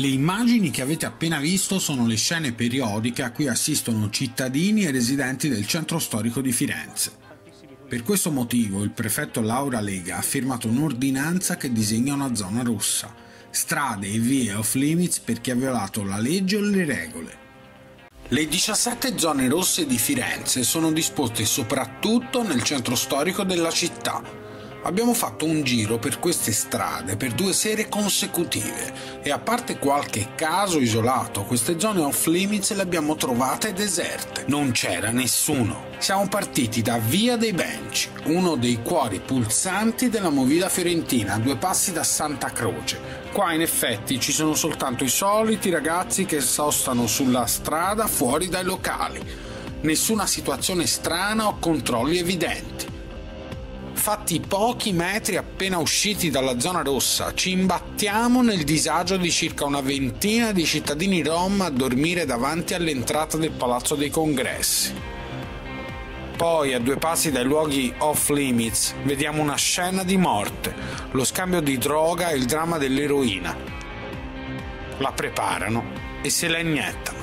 Le immagini che avete appena visto sono le scene periodiche a cui assistono cittadini e residenti del centro storico di Firenze. Per questo motivo il prefetto Laura Lega ha firmato un'ordinanza che disegna una zona rossa, strade e vie off limits per chi ha violato la legge o le regole. Le 17 zone rosse di Firenze sono disposte soprattutto nel centro storico della città, Abbiamo fatto un giro per queste strade per due sere consecutive e a parte qualche caso isolato, queste zone off limits le abbiamo trovate deserte. Non c'era nessuno. Siamo partiti da Via dei Benci, uno dei cuori pulsanti della movida fiorentina, a due passi da Santa Croce. Qua in effetti ci sono soltanto i soliti ragazzi che sostano sulla strada fuori dai locali. Nessuna situazione strana o controlli evidenti. Fatti pochi metri appena usciti dalla zona rossa, ci imbattiamo nel disagio di circa una ventina di cittadini rom a dormire davanti all'entrata del Palazzo dei Congressi. Poi, a due passi dai luoghi off limits, vediamo una scena di morte, lo scambio di droga e il dramma dell'eroina. La preparano e se la iniettano.